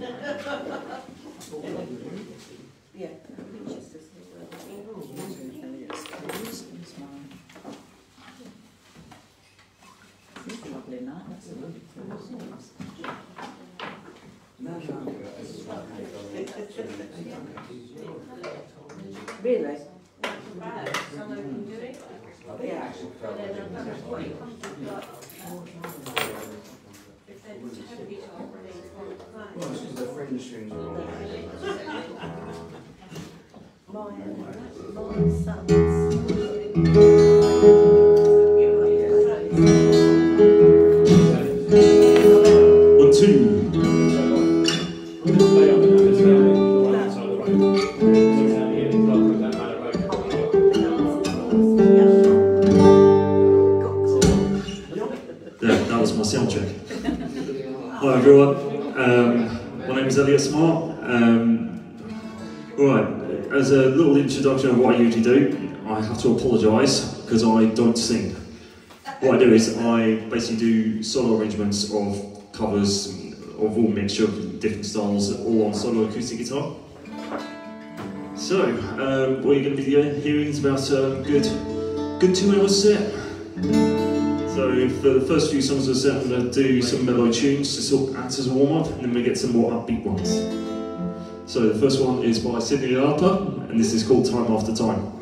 ハハハ Do solo arrangements of covers of all mixture of different styles, all on solo acoustic guitar. So, um, what you're going to be hearing is about a good, good two hours set. So for the first few songs of the set, I'm going to do some mellow tunes to sort of act as a warm-up, and then we get some more upbeat ones. So the first one is by Cyndi Lauper, and this is called Time After Time.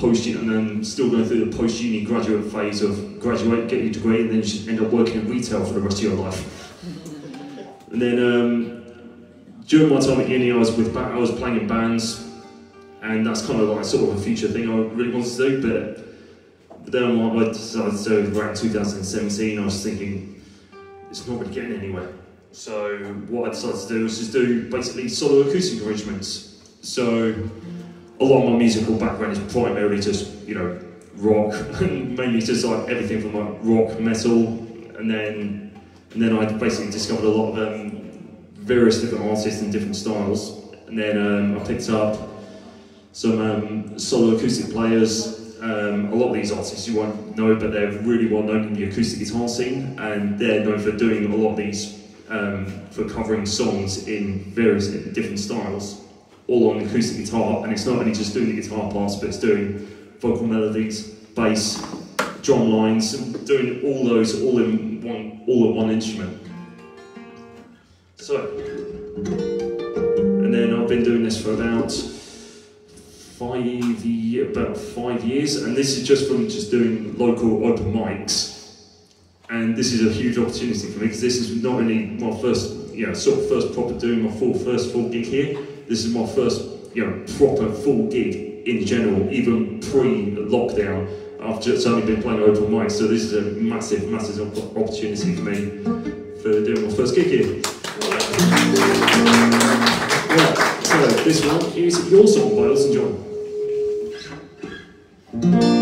Post and then still going through the post uni graduate phase of graduate, get your degree, and then you should end up working in retail for the rest of your life. And then um, during my time at uni, I was with I was playing in bands, and that's kind of like sort of a future thing I really wanted to do. But, then I decided to do around 2017. I was thinking it's not really getting anywhere. So what I decided to do was just do basically solo acoustic arrangements. So a lot of my musical background is primarily just you know rock, mainly just like everything from like rock, metal, and then and then I basically discovered a lot of um, various different artists and different styles. And then um, I picked up some um, solo acoustic players. Um, a lot of these artists you won't know, but they're really well known in the acoustic guitar scene, and they're known for doing a lot of these um, for covering songs in various different styles, all on acoustic guitar. And it's not only just doing the guitar parts, but it's doing vocal melodies, bass, drum lines, and doing all those all in one, all in one instrument. So, and then I've been doing this for about five ye- about five years, and this is just from just doing local open mics. And this is a huge opportunity for me because this is not only my first, you know, sort of first proper doing my full first full gig here. This is my first, you know, proper full gig in general, even pre-lockdown. I've just only been playing open mics, so this is a massive, massive opportunity for me for doing my first gig here. So this one is your song by Elton John.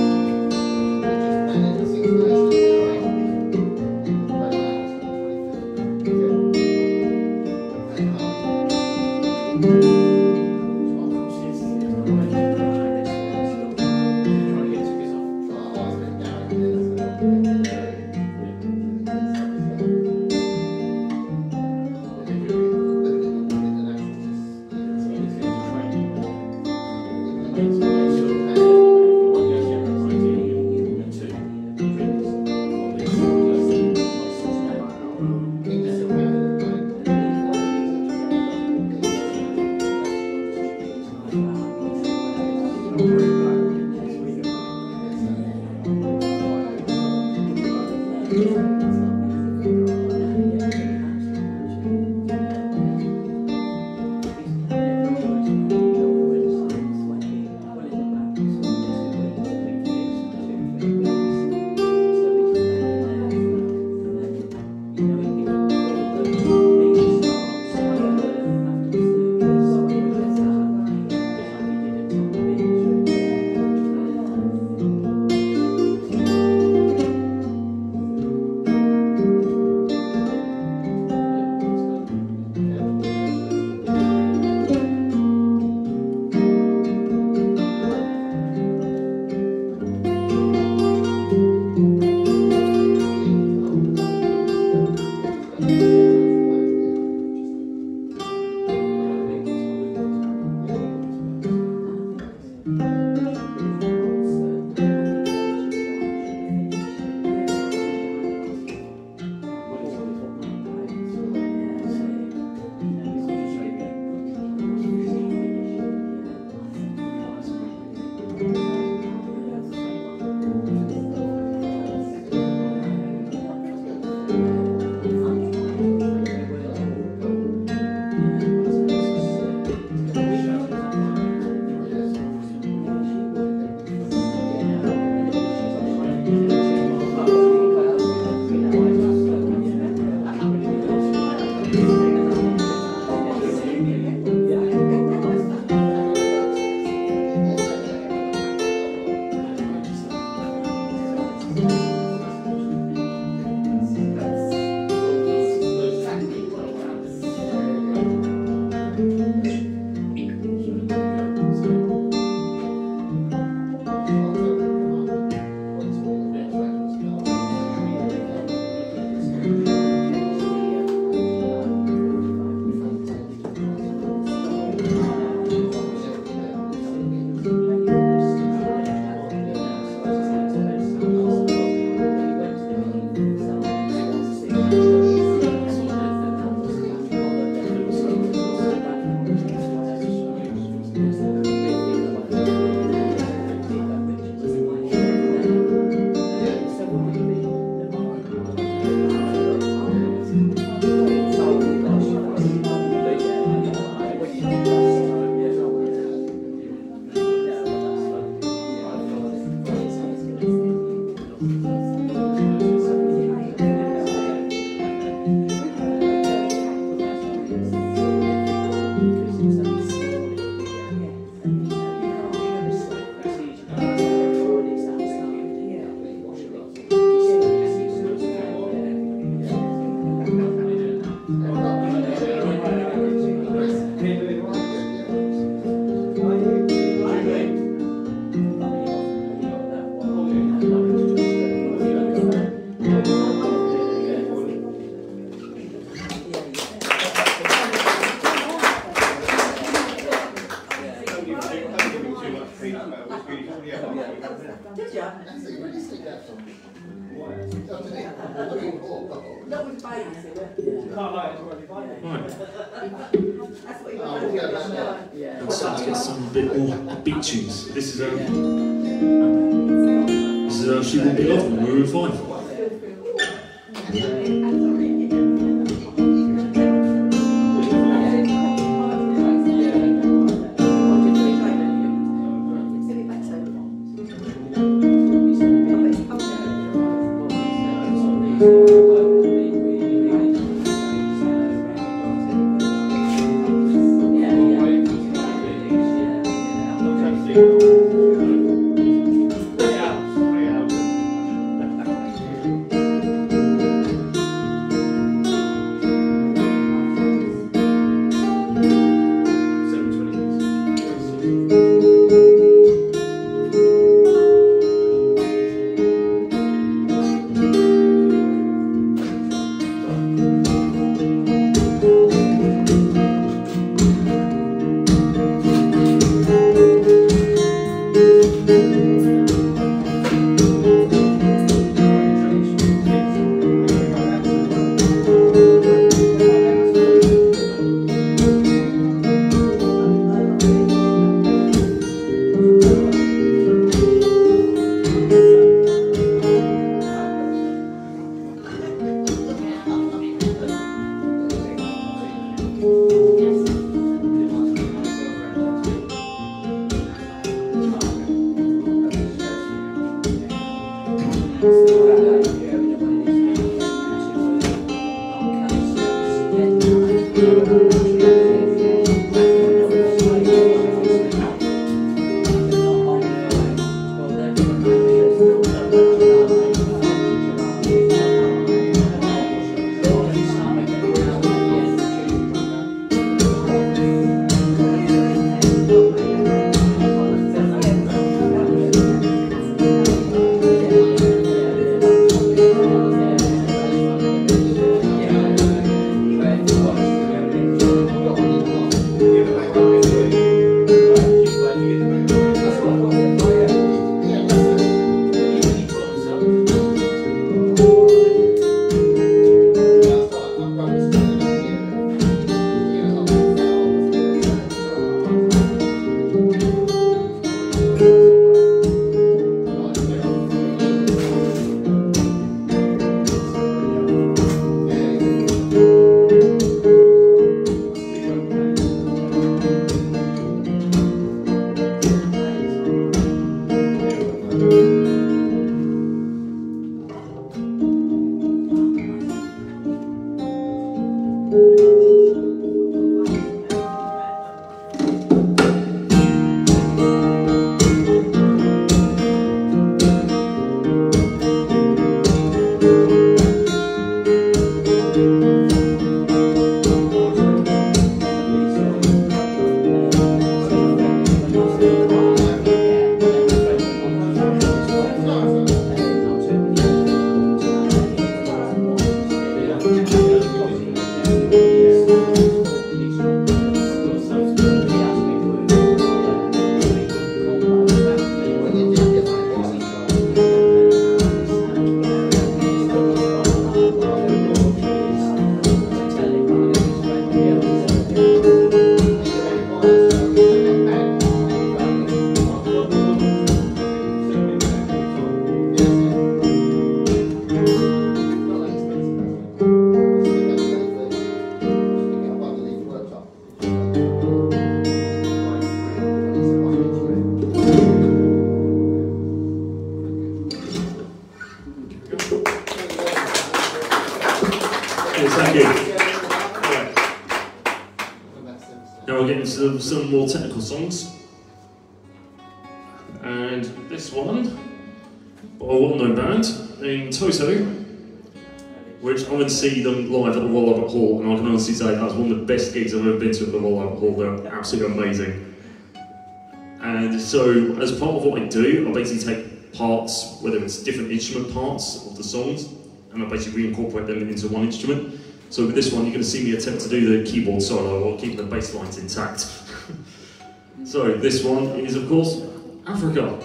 Absolutely amazing. And so, as part of what I do, I basically take parts, whether it's different instrument parts of the songs, and I basically reincorporate them into one instrument. So with this one, you're going to see me attempt to do the keyboard solo while keeping the bass lines intact. so this one is, of course, Africa.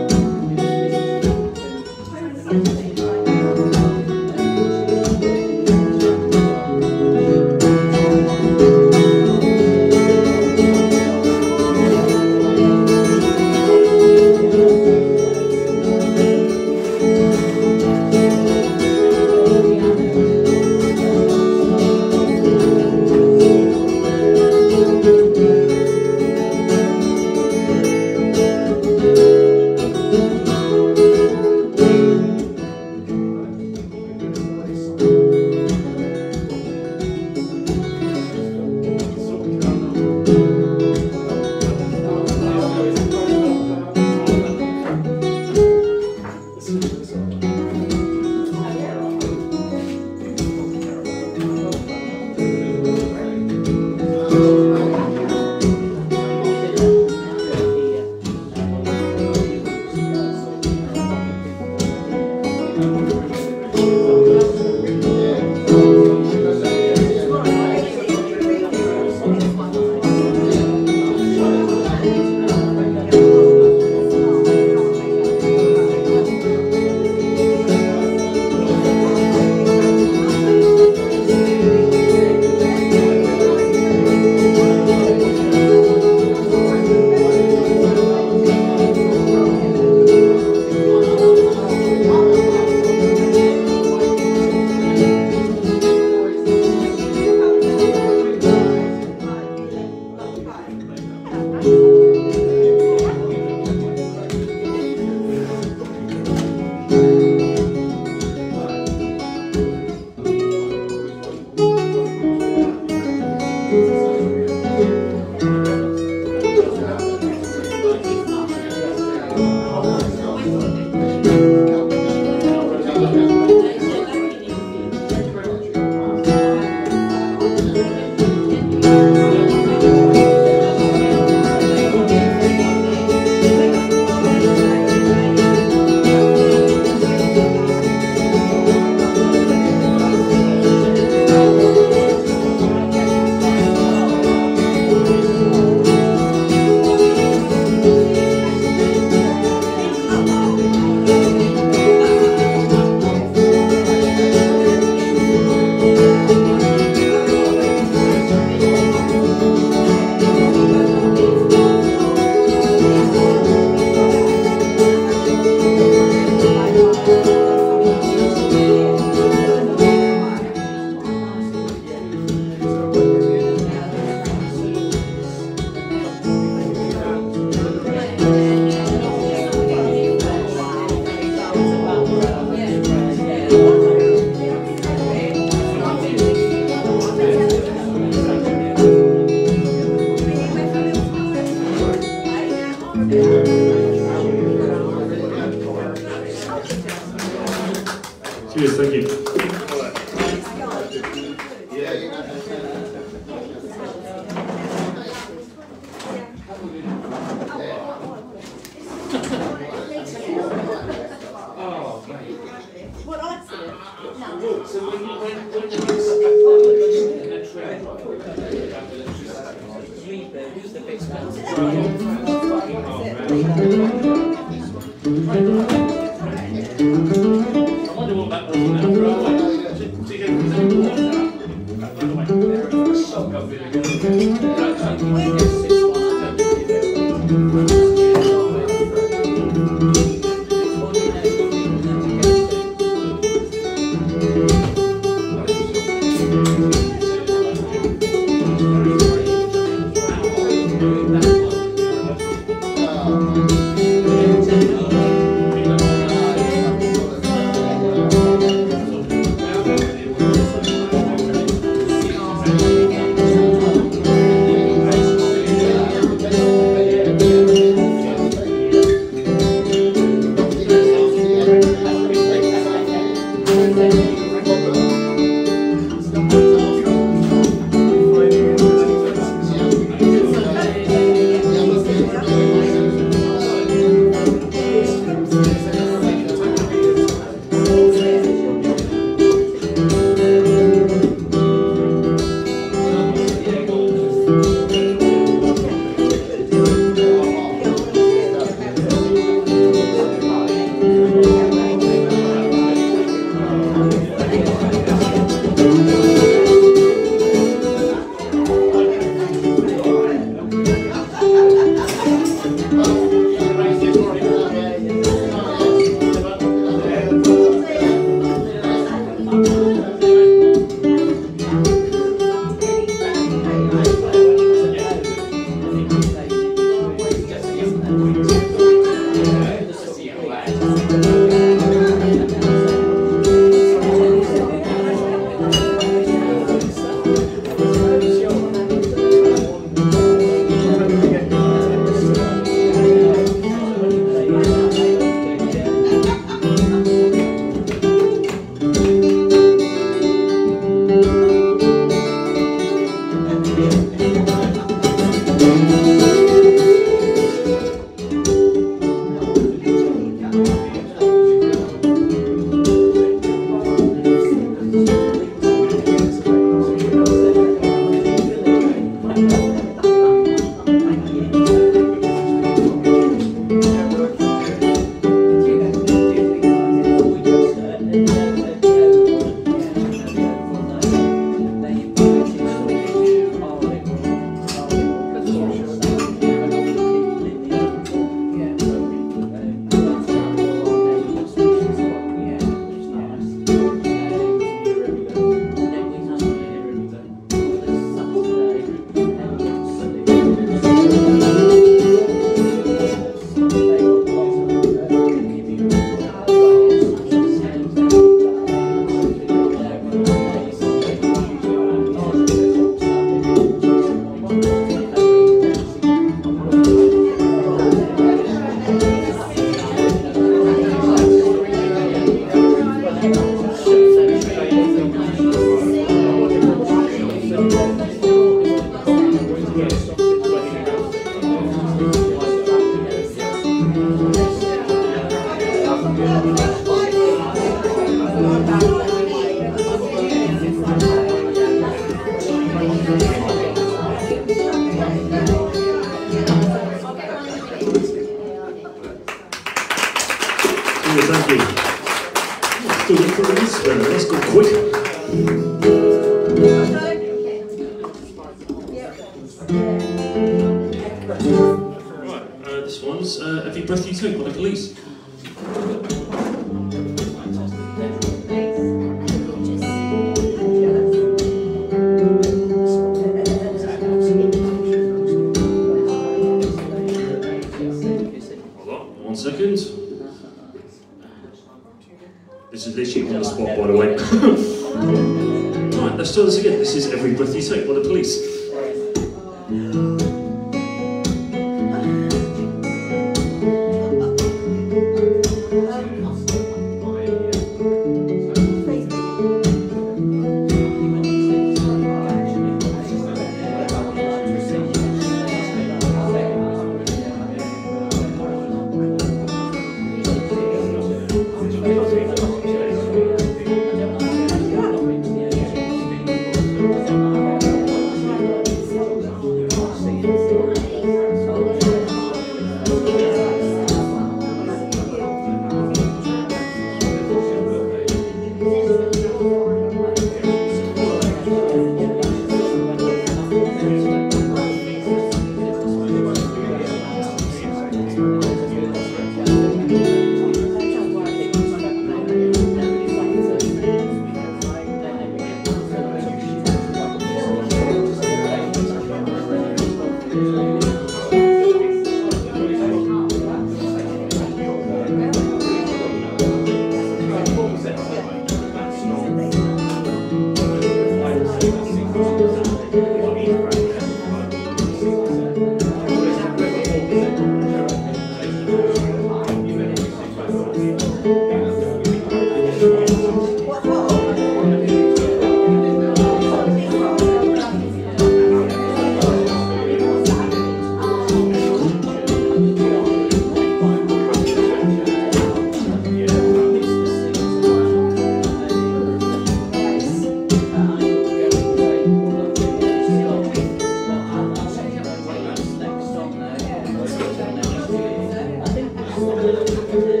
Amen.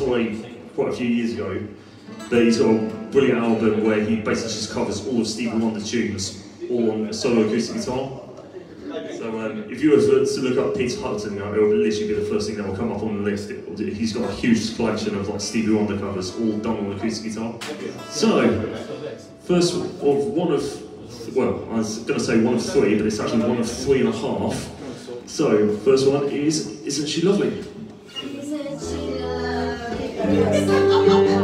Quite a few years ago, but he's got a brilliant album where he basically just covers all of Stevie Wonder tunes, all on solo acoustic guitar. So um, if you were to look up Pete Hudson, you it will literally be the first thing that will come up on the list. He's got a huge collection of like Stevie Wonder covers, all done on acoustic guitar. So, first of one of, well, I was going to say one of three, but it's actually one of three and a half. So, first one is Isn't She Lovely? Yes.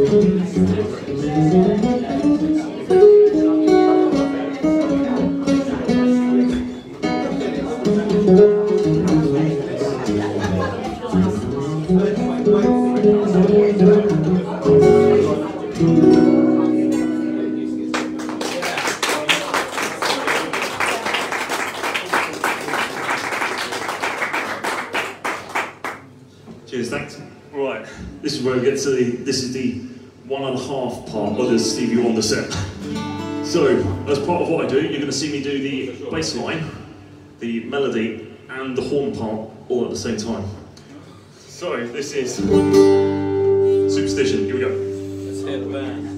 Gracias. Going to see me do the bass line, the melody, and the horn part all at the same time. So, this is Superstition, here we go. Let's hear the band.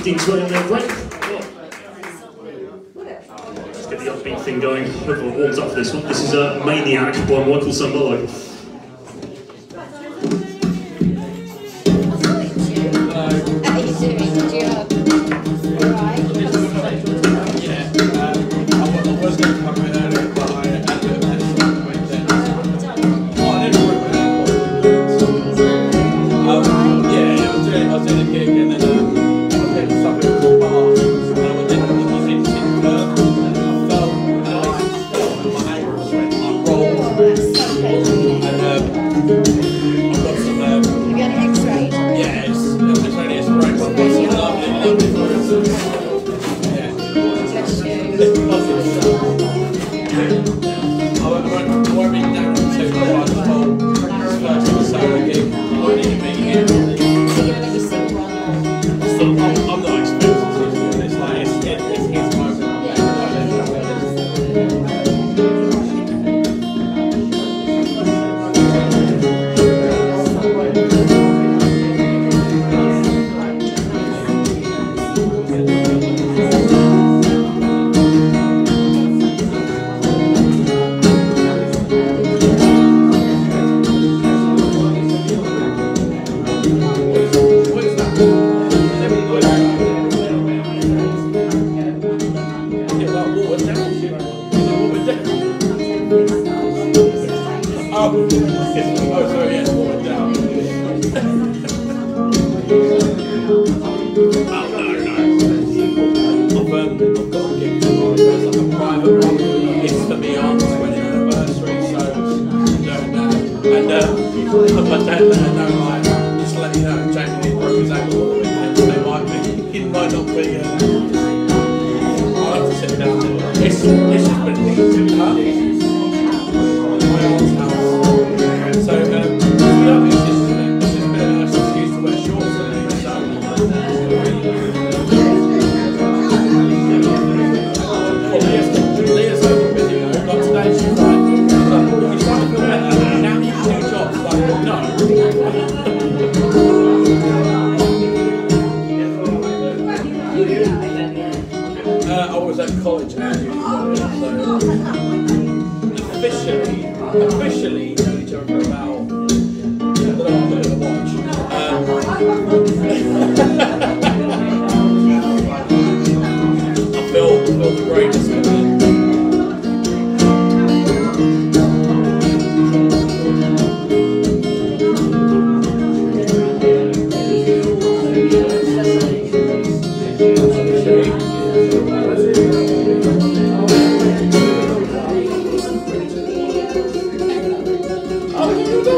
15 going their break. Let's get the upbeat thing going. Hope it warms up for this one. This is a Maniac by Michael Sembello.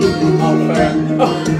Oh fair.